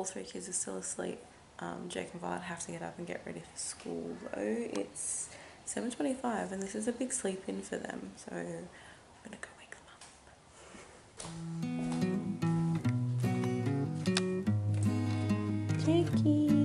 All three kids are still asleep. Um, Jake and Violet have to get up and get ready for school though. It's 7.25 and this is a big sleep in for them. So I'm gonna go wake them up. Jakey,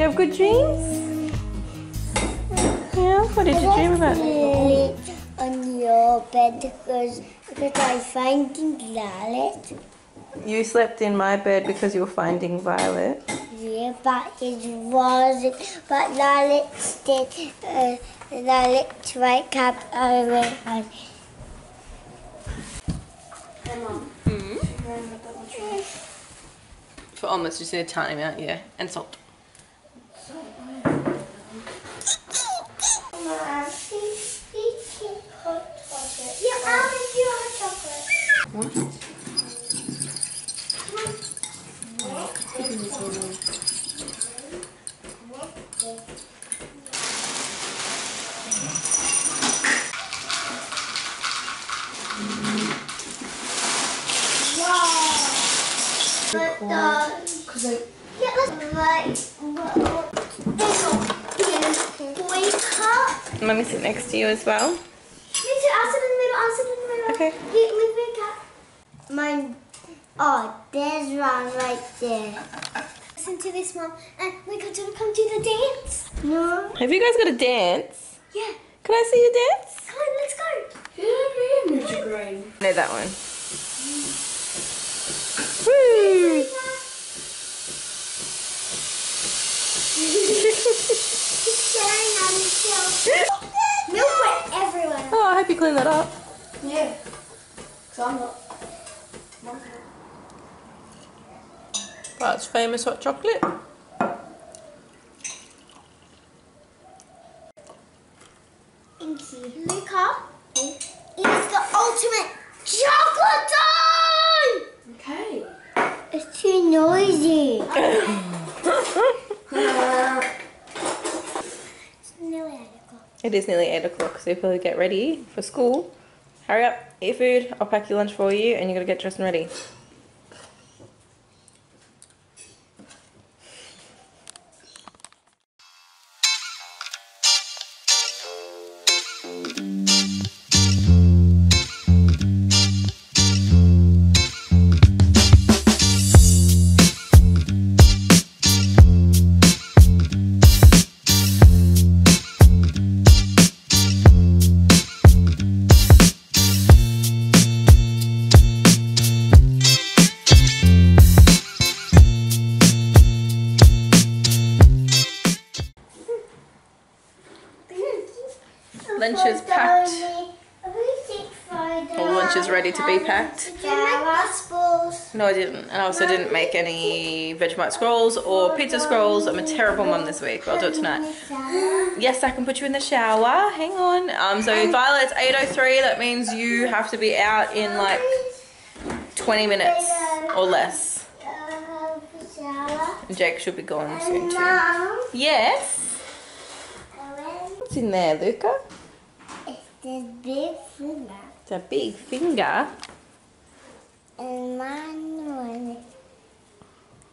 you have good dreams? Yeah. What did you dream about? Lily on your bed because because I finding Violet. You slept in my bed because you were finding Violet. Yeah, but it wasn't. But Violet did. Uh, Violet wake up over and. For almost just a tiny amount, yeah, and salt. Yeah, I'll make you hot chocolate. What? But uh, yeah, let's like Let me sit next to you as well. Me too. I'll sit in the middle. I'll sit in the middle. Okay. Leave me a cup. Mine. Oh, there's one right there. Listen to this, mom, and we're going to come to the dance. No. Have you guys got a dance? Yeah. Can I see you dance? Come on, let's go. No, that one. Woo! Milk went everywhere. Oh, I hope you clean that up. Yeah. So I'm not. That's famous hot chocolate. Thank you. Luca, it's the ultimate chocolate time! Okay. It's too noisy. it's nearly 8 o'clock. It is nearly 8 o'clock, so you probably get ready for school. Hurry up, eat food, I'll pack your lunch for you, and you gotta get dressed and ready. Lunch is packed. All lunch is ready to be packed. No, I didn't. And I also didn't make any Vegemite scrolls or pizza scrolls. I'm a terrible mum this week, but I'll do it tonight. Yes, I can put you in the shower. Hang on. Um, so Violet's 8.03. That means you have to be out in like 20 minutes or less. And Jake should be gone soon too. Yes? What's in there, Luca? It's this big finger. It's a big finger. And mine was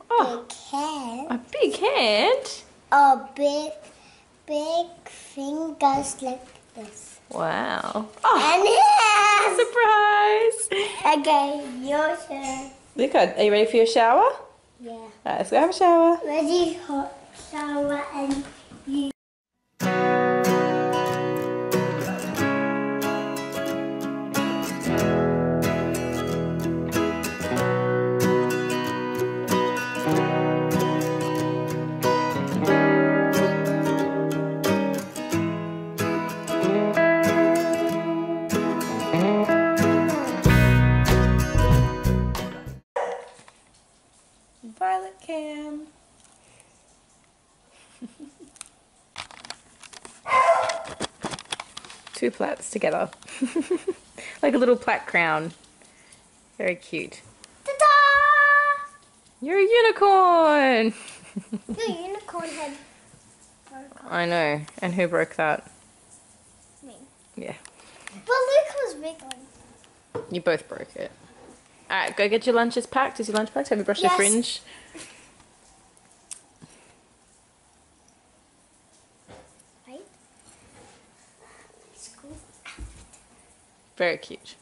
Oh, big head. a big hand. A oh, big, big fingers like this. Wow. Oh, And surprise. Okay, your turn. Luca, are you ready for your shower? Yeah. Let's go have a shower. Ready, hot shower, and you. Two plaits together. like a little plait crown. Very cute. Ta-da! You're a unicorn! Your unicorn head. I know. And who broke that? Me. Yeah. But Luke was big one. You both broke it. Alright, go get your lunches packed. Is your lunch packed? Have you brushed Yes. your fringe? Right? School. Very cute.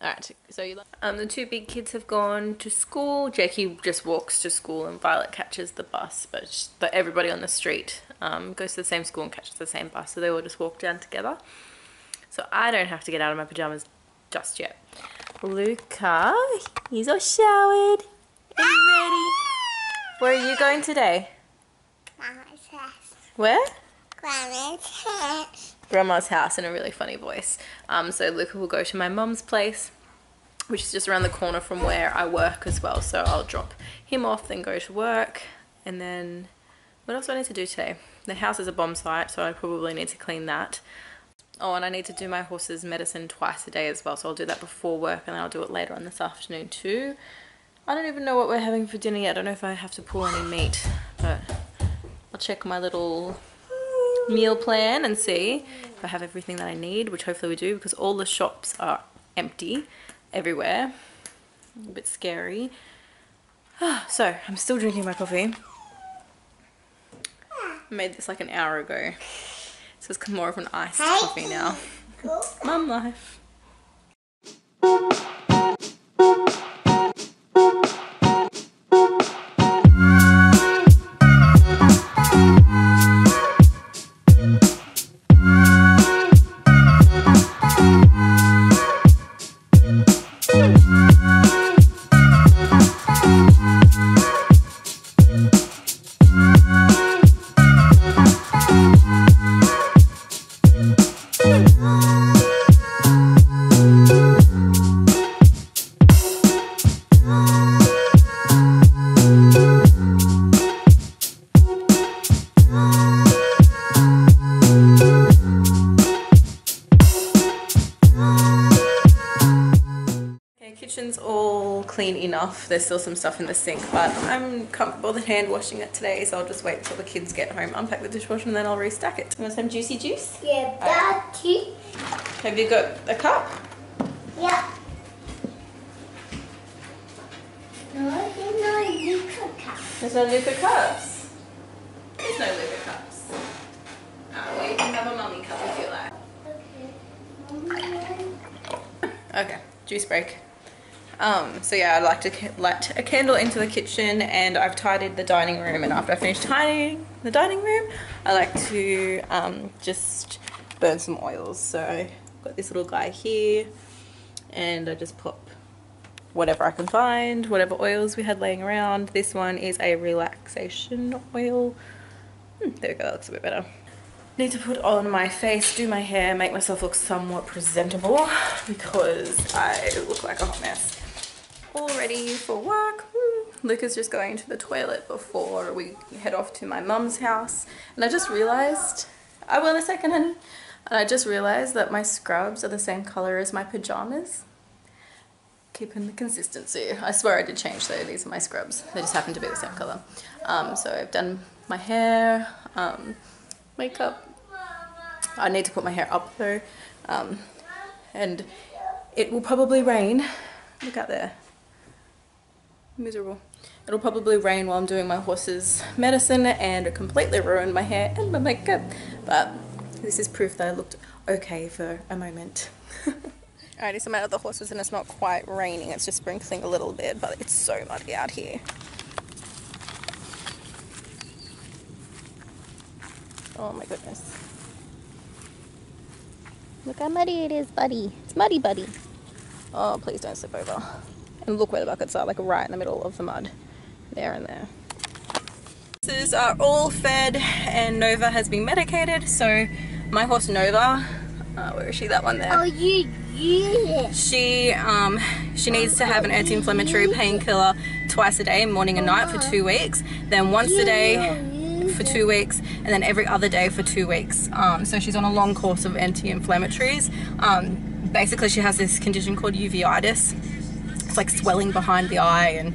Alright, so you like um the two big kids have gone to school. Jackie just walks to school and Violet catches the bus, but, sh- but everybody on the street um, goes to the same school and catches the same bus, so they all just walk down together. So I don't have to get out of my pajamas just yet. Luca, he's all showered and ready. Where are you going today? Grandma's house. Where? Grandma's house. Grandma's house in a really funny voice. Um, so Luca will go to my mum's place, which is just around the corner from where I work as well. So I'll drop him off, then go to work, and then what else do I need to do today? The house is a bomb site, so I probably need to clean that. Oh, and I need to do my horse's medicine twice a day as well. So I'll do that before work, and then I'll do it later on this afternoon too. I don't even know what we're having for dinner yet. I don't know if I have to pull any meat, but I'll check my little meal plan and see if I have everything that I need, which hopefully we do because all the shops are empty everywhere. A bit scary. So, I'm still drinking my coffee. I made this like an hour ago. So it's more of an iced coffee now. Mum life. Kitchen's all clean enough. There's still some stuff in the sink, but I'm comfortable with hand washing it today, so I'll just wait until the kids get home, unpack the dishwasher, and then I'll restack it. You want some juicy juice? Yeah, that too. Have you got a cup? Yeah. No, there's no Luca cup. There's no Luca cups. There's no Luca cups. Ah, well, you can have a mummy cup if you like. Okay. Okay, juice break. Um, so yeah, I'd like to light a candle into the kitchen and I've tidied the dining room and after I finish tidying the dining room, I like to um, just burn some oils. So I've got this little guy here and I just pop whatever I can find, whatever oils we had laying around. This one is a relaxation oil. Hmm, there we go, that looks a bit better. Need to put on my face, do my hair, make myself look somewhat presentable because I look like a hot mess. All ready for work. Woo. Luca's just going to the toilet before we head off to my mum's house. And I just realized, I will in a second. And I just realized that my scrubs are the same color as my pajamas. Keeping the consistency. I swear I did change though. These are my scrubs. They just happen to be the same color. Um, so I've done my hair, um, makeup. I need to put my hair up though. Um, and it will probably rain. Look out there. Miserable. It'll probably rain while I'm doing my horse's medicine and it completely ruin my hair and my makeup. But this is proof that I looked okay for a moment. Alrighty, so I'm out of the horses and it's not quite raining. It's just sprinkling a little bit, but it's so muddy out here. Oh my goodness. Look how muddy it is, buddy. It's muddy, buddy. Oh, please don't slip over. And look where the buckets are, like right in the middle of the mud. There and there. Horses are all fed and Nova has been medicated. So my horse Nova, uh, where is she? That one there. Oh, you, you. She um she needs to have an anti-inflammatory painkiller twice a day, morning and night for two weeks. Then once a day for two weeks and then every other day for two weeks. Um, so she's on a long course of anti-inflammatories. Um, basically she has this condition called uveitis. It's like swelling behind the eye and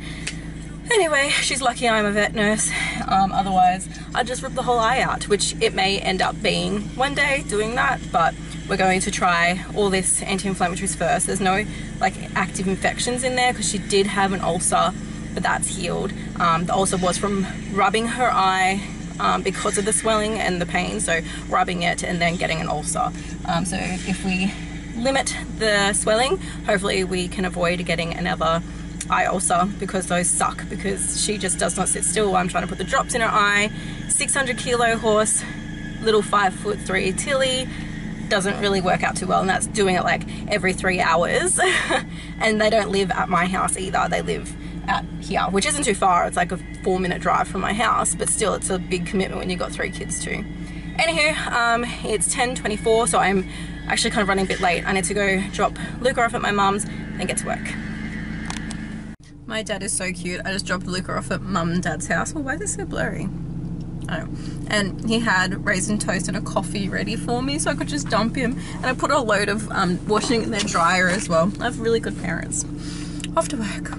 anyway, she's lucky I'm a vet nurse. Um, otherwise I'd just rip the whole eye out, which it may end up being one day doing that, but we're going to try all this anti-inflammatories first. There's no like active infections in there because she did have an ulcer, but that's healed. Um, the ulcer was from rubbing her eye um, because of the swelling and the pain, so rubbing it and then getting an ulcer. Um, so if we limit the swelling, hopefully we can avoid getting another eye ulcer because those suck because she just does not sit still. I'm trying to put the drops in her eye. 600 kilo horse, little five foot three Tilly, doesn't really work out too well and that's doing it like every three hours. And they don't live at my house either. They live out here which isn't too far. It's like a four minute drive from my house but still it's a big commitment when you've got three kids too anywho um, it's 10:24, so I'm actually kind of running a bit late I need to go drop Luca off at my mum's and get to work my dad is so cute I just dropped Luca off at mum and dad's house Well, why is this so blurry Oh. And he had raisin toast and a coffee ready for me so I could just dump him. And I put a load of um, washing in their dryer as well. I have really good parents. Off to work.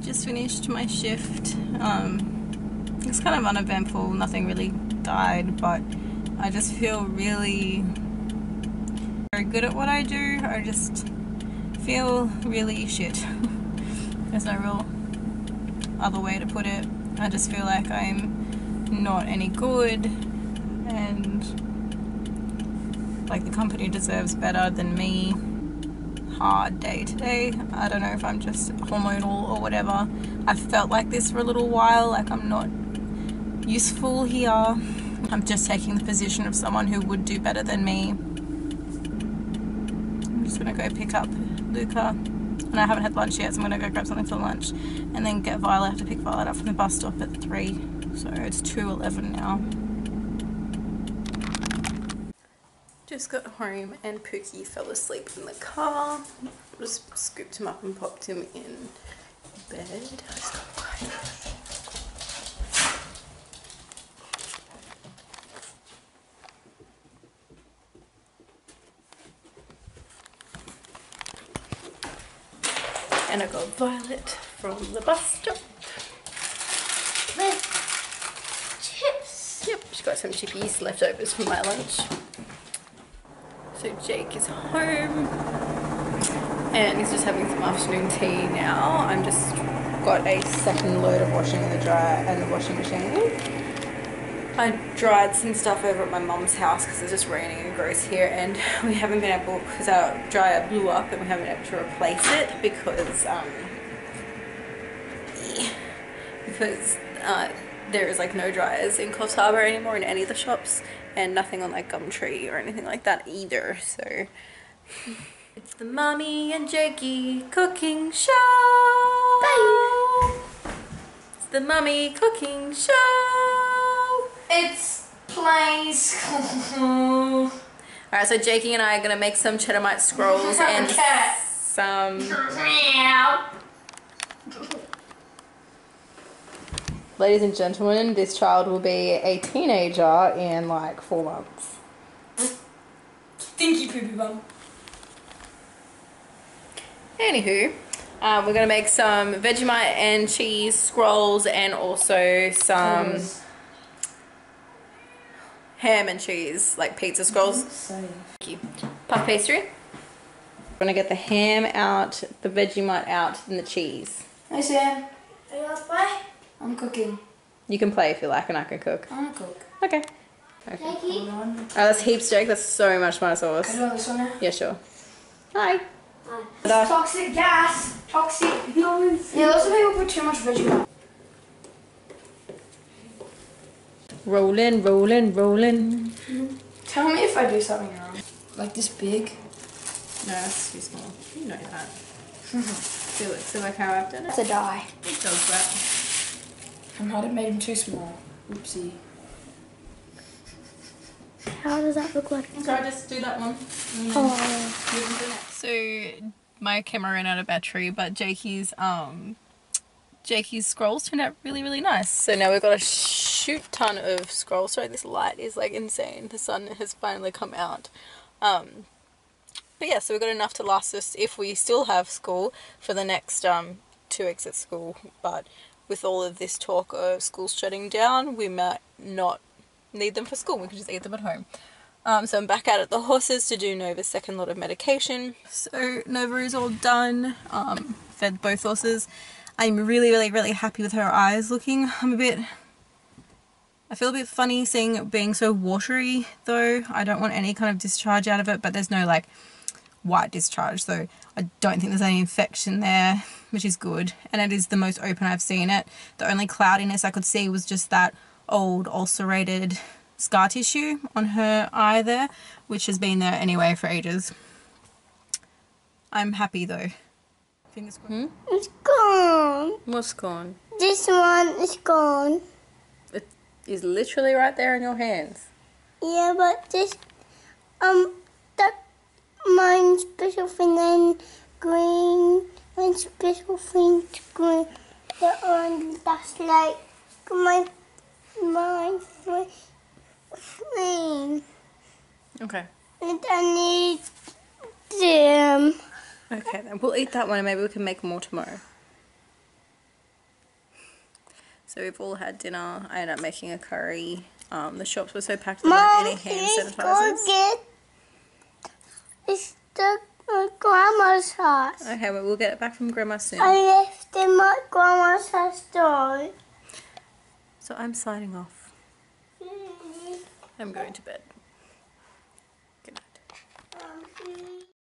Just finished my shift. Um, it's kind of uneventful. Nothing really died, but I just feel really very good at what I do. I just feel really shit. There's no real other way to put it. I just feel like I'm not any good and like the company deserves better than me hard day today I don't know if I'm just hormonal or whatever I've felt like this for a little while like I'm not useful here I'm just taking the position of someone who would do better than me I'm just gonna go pick up Luca and I haven't had lunch yet so I'm gonna go grab something for lunch and then get Violet I have to pick Violet up from the bus stop at 3 so it's 2.11 now. Just got home and Pookie fell asleep in the car. Just scooped him up and popped him in bed. And I got Violet from the bus stop. With chips. Yep, she got some chippies leftovers from my lunch. So Jake is home and he's just having some afternoon tea now. I'm just got a second load of washing in the dryer and the washing machine. I dried some stuff over at my mum's house because it's just raining and gross here and we haven't been able, because our dryer blew up and we haven't been able to replace it because, um, because uh, there is like no dryers in Coffs Harbour anymore in any of the shops and nothing on like Gumtree or anything like that either so. It's the Mummy and Jakey cooking show. Bye. it's the Mummy cooking show it's plain Alright, so Jakey and I are gonna make some Cheddar scrolls and some Ladies and gentlemen, this child will be a teenager in like four months. Stinky poopy bum. Anywho, um, we're going to make some Vegemite and cheese scrolls and also some ham and cheese, like pizza scrolls. Thank you. Puff pastry. We're going to get the ham out, the Vegemite out, and the cheese. Hi Sam. Are you play? I'm cooking. You can play if you like and I can cook. I want to cook. Okay. Jakey? Hold on. Oh, that's heaps, Jake. That's so much my Can I sauce. do this one now? Yeah, sure. Hi. Hi. Toxic gas. Toxic. No one's. Yeah, lots of people put too much Vegemite. Rolling, rolling, rolling. Tell me if I do something wrong. Like this big. No, that's too small. You know that. see, look, see like how I've done it? It's a die. It does that. I might have made him too small. Oopsie. How does that look like? So I just do that one. Oh. So my camera ran out of battery, but Jakey's um Jakey's scrolls turned out really really nice. So now we've got a shoot ton of scrolls. Sorry, this light is like insane. The sun has finally come out. Um, but yeah, so we've got enough to last us if we still have school for the next um two weeks at school. But with all of this talk of schools shutting down, we might not need them for school. We can just eat them at home. Um, so I'm back out at the horses to do Nova's second lot of medication. So Nova is all done. Um, fed both horses. I'm really, really, really happy with her eyes looking. I'm a bit. I feel a bit funny seeing it being so watery though. I don't want any kind of discharge out of it, but there's no like white discharge, so I don't think there's any infection there, which is good. And it is the most open I've seen it. The only cloudiness I could see was just that old ulcerated scar tissue on her eye there, which has been there anyway for ages. I'm happy though. Fingers crossed. It's gone. What's gone? This one is gone. It is literally right there in your hands. Yeah, but this, um, that mine special thing and green, and special thing green. The one that's like my, my, my thing. Okay. And I need them. Okay, then we'll eat that one and maybe we can make more tomorrow. So we've all had dinner. I ended up making a curry. Um, the shops were so packed with Mom, any hand please go sanitizers. get. It's the grandma's house. Okay, well we'll get it back from Grandma soon. I left in my grandma's house door. So I'm signing off. I'm going to bed. Good night.